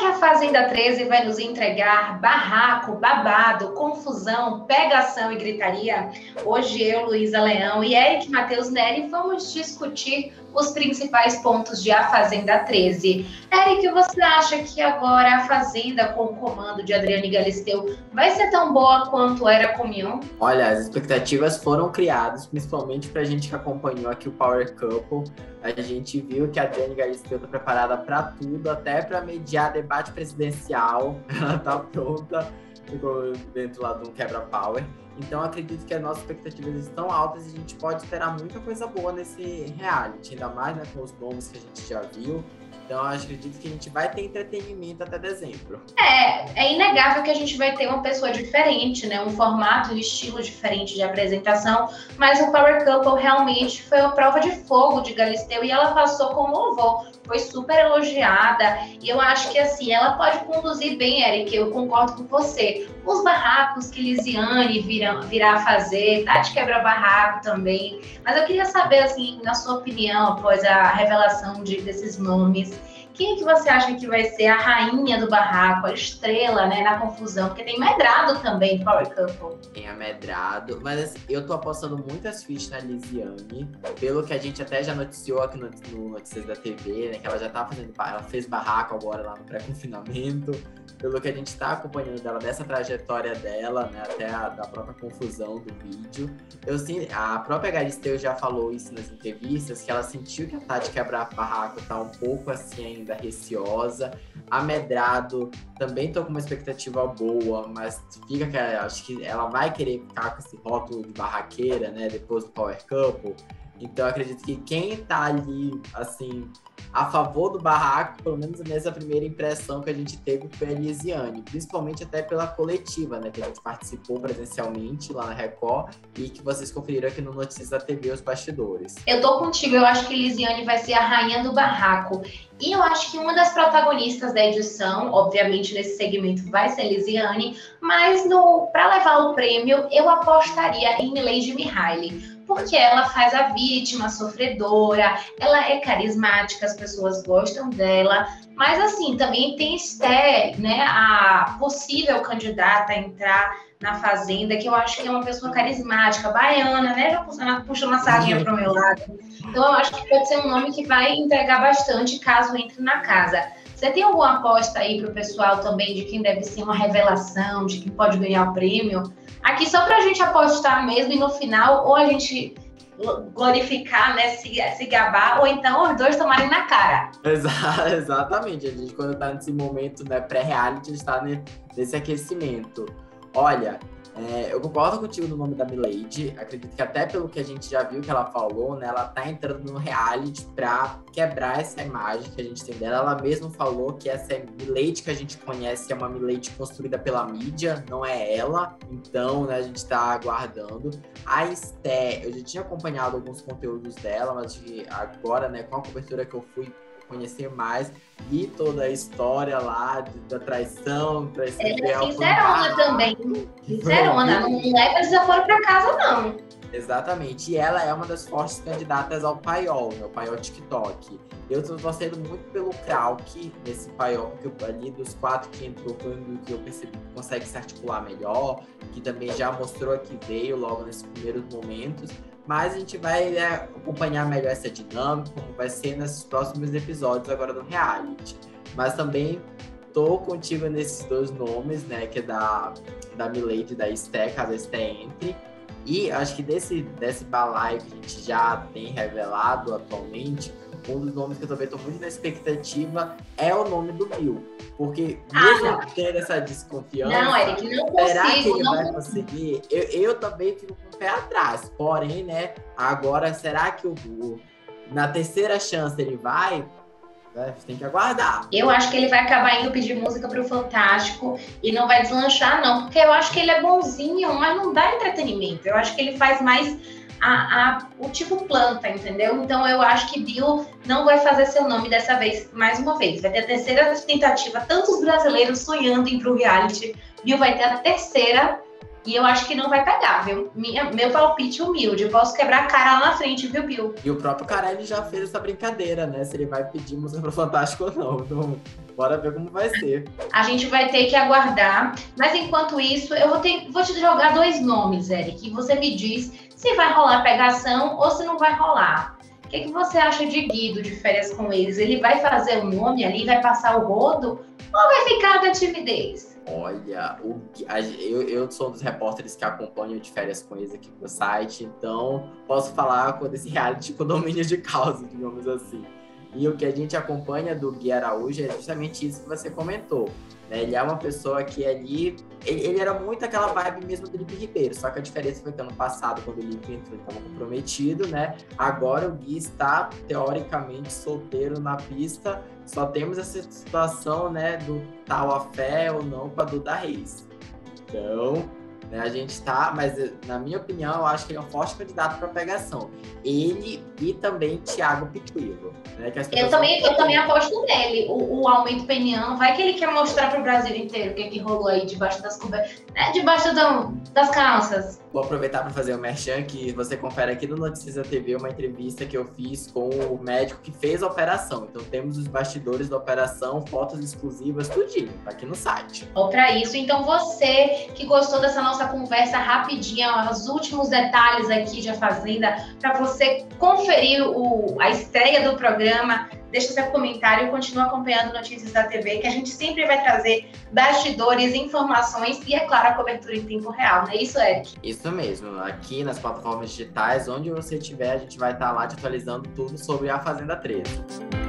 que a Fazenda 13 vai nos entregar barraco, babado, confusão, pegação e gritaria? Hoje eu, Luísa Leão e Eric Matheus Neri vamos discutir os principais pontos de A Fazenda 13. Eric, você acha que agora a Fazenda, com o comando de Adriane Galisteu, vai ser tão boa quanto era com Mion? Olha, as expectativas foram criadas, principalmente para a gente que acompanhou aqui o Power Couple. A gente viu que a Adriane Galisteu está preparada para tudo, até para mediar debate presidencial. Ela está pronta dentro lá do quebra-power. Então acredito que as nossas expectativas estão altas e a gente pode esperar muita coisa boa nesse reality, ainda mais né, com os nomes que a gente já viu. Então, acredito que a gente vai ter entretenimento até dezembro. É, é inegável que a gente vai ter uma pessoa diferente, né? Um formato, um estilo diferente de apresentação, mas o Power Couple realmente foi uma prova de fogo de Galisteu e ela passou com louvor. Foi super elogiada e eu acho que assim, ela pode conduzir bem, Eric, eu concordo com você. Os barracos que Lisiane virá, virá fazer, Tati quebra-barraco também. Mas eu queria saber, assim, na sua opinião, após a revelação de, desses nomes, quem que você acha que vai ser a rainha do barraco, a estrela, né, na confusão? Porque tem Medrado também, Power Couple. Tem a Medrado, mas assim, eu tô apostando muitas fichas na Lisiane, pelo que a gente até já noticiou aqui no, no Notícias da TV, né, que ela já tá fazendo, ela fez barraco agora lá no pré-confinamento, pelo que a gente tá acompanhando dela, dessa trajetória dela, né, até a da própria confusão do vídeo. Eu sim, a própria Galisteu já falou isso nas entrevistas, que ela sentiu que a Tati quebrar barraco tá um pouco assim ainda receosa. Amedrado, também tô com uma expectativa boa, mas fica que acho que ela vai querer ficar com esse rótulo de barraqueira, né? Depois do Power Couple. Então acredito que quem tá ali, assim, a favor do barraco, pelo menos nessa primeira impressão que a gente teve foi a Elisiane, principalmente até pela coletiva, né, que a gente participou presencialmente lá na Record e que vocês conferiram aqui no Notícias da TV os bastidores. Eu tô contigo, eu acho que Elisiane vai ser a rainha do barraco. E eu acho que uma das protagonistas da edição, obviamente nesse segmento vai ser Elisiane, mas para levar o prêmio eu apostaria em Lady Mihaly porque ela faz a vítima sofredora, ela é carismática, as pessoas gostam dela, mas assim, também tem Esther, né, a possível candidata a entrar na Fazenda, que eu acho que é uma pessoa carismática, baiana, né, já puxando, puxando a sardinha para o meu lado. Então eu acho que pode ser um nome que vai entregar bastante caso entre na casa. Você tem alguma aposta aí para o pessoal também de quem deve ser uma revelação, de quem pode ganhar o prêmio? Aqui só para a gente apostar mesmo e no final ou a gente glorificar, né, se, se gabar, ou então os dois tomarem na cara. Exa exatamente, a gente quando tá nesse momento né, pré-reality, está nesse aquecimento. Olha, é, eu concordo contigo no nome da Milady. Acredito que até pelo que a gente já viu que ela falou, né? Ela tá entrando no reality pra quebrar essa imagem que a gente tem dela. Ela mesma falou que essa Milady que a gente conhece é uma Milady construída pela mídia, não é ela. Então, né, a gente tá aguardando. A Esté, eu já tinha acompanhado alguns conteúdos dela, mas agora, né, com a cobertura que eu fui conhecer mais e toda a história lá de, da traição. traição Ela é sincerona também. Sincerona, não leva desaforo para casa, não. Exatamente. E ela é uma das fortes candidatas ao paiol, né? o paiol TikTok. Eu estou torcendo muito pelo Krauk nesse paiol, porque ali dos quatro que entrou foi um que eu percebi que consegue se articular melhor, que também já mostrou que veio logo nesses primeiros momentos mas a gente vai é, acompanhar melhor essa dinâmica, como vai ser nesses próximos episódios agora do reality. Mas também tô contigo nesses dois nomes, né, que é da, da Milady e da Esté, caso a entre. E acho que desse, desse balaio que a gente já tem revelado atualmente, um dos nomes que eu também estou muito na expectativa é o nome do Bill. Porque mesmo ah, tendo essa desconfiança, não, Eric, não consigo, será que ele não... vai conseguir? Eu, eu também fico com o pé atrás. Porém, né, agora será que o, o na terceira chance ele vai? É, tem que aguardar. Eu acho que ele vai acabar indo pedir música pro Fantástico e não vai deslanchar, não, porque eu acho que ele é bonzinho, mas não dá entretenimento. Eu acho que ele faz mais a, a, o tipo planta, entendeu? Então eu acho que Bill não vai fazer seu nome dessa vez, mais uma vez. Vai ter a terceira tentativa, tantos brasileiros sonhando em pro reality. Bill vai ter a terceira e eu acho que não vai pegar, viu? Minha, meu palpite humilde. Eu posso quebrar a cara lá na frente, viu, Bill? E o próprio Carelli já fez essa brincadeira, né? Se ele vai pedir música pro Fantástico ou não. Então, Bora ver como vai ser. A gente vai ter que aguardar. Mas enquanto isso, eu vou, ter, vou te jogar dois nomes, Eric. E você me diz se vai rolar pegação ou se não vai rolar. O que, que você acha de Guido de férias com eles? Ele vai fazer o um nome ali, vai passar o rodo ou vai ficar na timidez? Olha, o, eu, eu sou um dos repórteres que acompanham de férias com eles aqui pro site, então posso falar com esse reality com domínio de causa, digamos assim. E o que a gente acompanha do Gui Araújo é justamente isso que você comentou. Né? Ele é uma pessoa que ali. Ele, ele, era muito aquela vibe mesmo do Lipe Ribeiro, só que a diferença foi que ano passado, quando o Lipe entrou, ele estava comprometido, né? Agora o Gui está, teoricamente, solteiro na pista. Só temos essa situação, né, do tal a fé ou não com a Duda Reis. Então, né? A gente está, mas na minha opinião, eu acho que ele é um forte candidato para pegação. Ele e também Thiago Piquilo. Né? eu, também, eu também aposto nele, o, o aumento peniano. Vai que ele quer mostrar para o Brasil inteiro o que, é que rolou aí debaixo das cobertas, né? debaixo do, das calças. Vou aproveitar para fazer o um merchan que você confere aqui no Notícias da TV uma entrevista que eu fiz com o médico que fez a operação. Então temos os bastidores da operação, fotos exclusivas, tudinho, tá aqui no site. Ou para isso, então você que gostou dessa nossa conversa rapidinha, os últimos detalhes aqui de A Fazenda, para você conferir o, a estreia do programa deixa seu comentário e continue acompanhando Notícias da TV, que a gente sempre vai trazer bastidores, informações e, é claro, a cobertura em tempo real, não é isso, Eric? Isso mesmo. Aqui nas plataformas digitais, onde você estiver, a gente vai estar lá te atualizando tudo sobre a Fazenda 13.